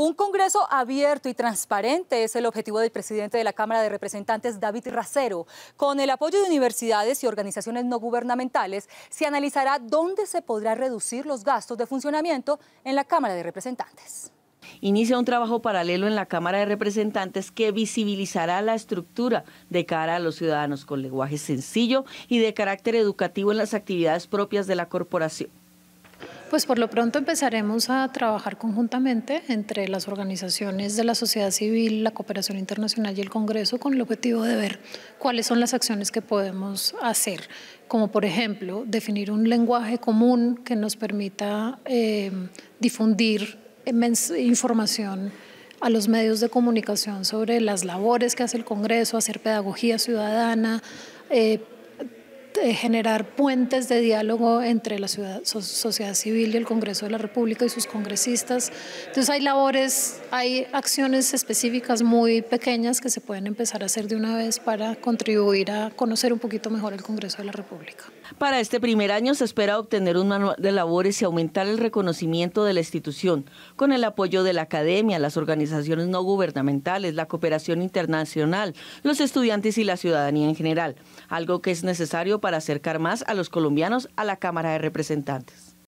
Un Congreso abierto y transparente es el objetivo del presidente de la Cámara de Representantes, David Racero. Con el apoyo de universidades y organizaciones no gubernamentales, se analizará dónde se podrá reducir los gastos de funcionamiento en la Cámara de Representantes inicia un trabajo paralelo en la Cámara de Representantes que visibilizará la estructura de cara a los ciudadanos con lenguaje sencillo y de carácter educativo en las actividades propias de la corporación. Pues por lo pronto empezaremos a trabajar conjuntamente entre las organizaciones de la sociedad civil, la cooperación internacional y el Congreso con el objetivo de ver cuáles son las acciones que podemos hacer, como por ejemplo definir un lenguaje común que nos permita eh, difundir información a los medios de comunicación sobre las labores que hace el Congreso, hacer pedagogía ciudadana, eh, generar puentes de diálogo entre la sociedad civil y el Congreso de la República y sus congresistas. Entonces hay labores, hay acciones específicas muy pequeñas que se pueden empezar a hacer de una vez para contribuir a conocer un poquito mejor el Congreso de la República. Para este primer año se espera obtener un manual de labores y aumentar el reconocimiento de la institución, con el apoyo de la academia, las organizaciones no gubernamentales, la cooperación internacional, los estudiantes y la ciudadanía en general, algo que es necesario para acercar más a los colombianos a la Cámara de Representantes.